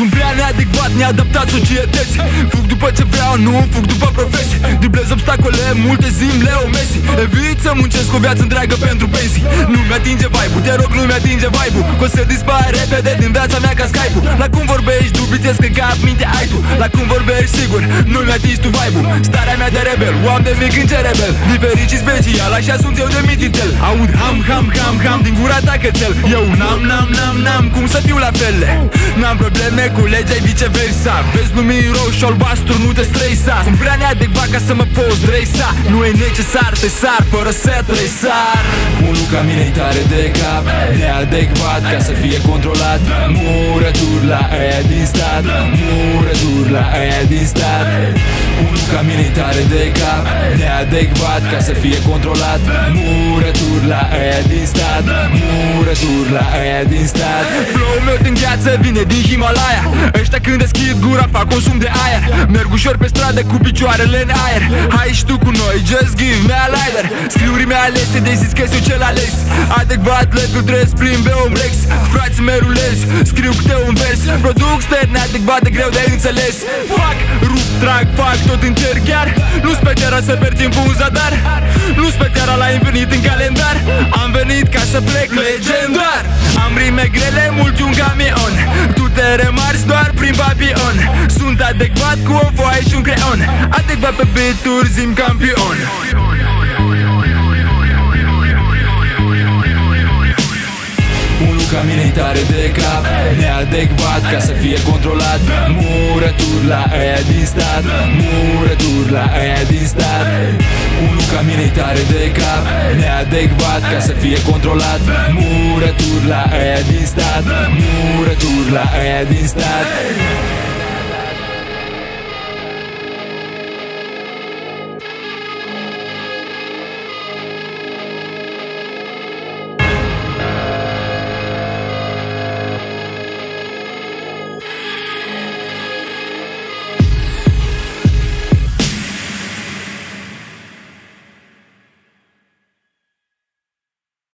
Sunt prea neadecvat, neadaptat societăți Fug după ce vreau, nu fug după profesie Diblez obstacole, multe zim Leo Messi Evit să muncesc o viață întreagă pentru pensii. Nu-mi atinge vibe-ul, te rog nu-mi atinge vibe-ul. Că o să dispare repede din viața mea ca Skype-ul. La cum vorbești, dubitez că cap minte ai tu La cum vorbești, sigur, nu-mi atingi tu vibe-ul. Starea mea de rebel, o am de mic în cerebel. Diferit și special, așa sunt eu de mititel. Aud ham, ham, ham, ham din gura ta cățel. Eu n-am, n-am, n-am, n-am cum să fiu la fel. N-am probleme cu legea, viceversa. Vezi lumii roșu, albastru, nu te stresa. Sunt prea neadecvat ca să mă poți dresa. Nu e necesar, te sar, fără să sar. Unul ca mine tare de cap Neadecvat ca să fie controlat. Murături la aia din stat Murături la aia din stat. Unul ca mine tare de cap Neadecvat ca să fie controlat. Murături la aia din stat Murături la aia din stat. Flow-ul meu din gheață vine din Himalaya. Ăștia când deschid gura fac consum de aer. Merg ușor pe stradă cu picioarele în aer. Hai și tu cu noi, just give me a lighter. Scriu rime alese de zis că eu cel ales. Adecvat le filtrez prin Beomlex Frații mei rulez, scriu câte un vers. Produc stern adecvat de greu de înțeles. Fac, rup, trag, fac, tot încerc chiar. Nu spetera să pierd timpul în zadar Nu spetera la infinit în calendar. Am venit ca să plec legendar. Am rime grele, mulți un camion. Tu te remarci doar prin papion Sunt adecvat cu o foaie și un creon. Adecvat pe beaturi, zim campion. Unul ca mine tare de cap. Neadecvat ca să fie controlat Murături la aia din stat Murături la aia din stat. Unul ca mine tare de cap Neadecvat ca să fie controlat Murături la aia din stat Murături la aia din stat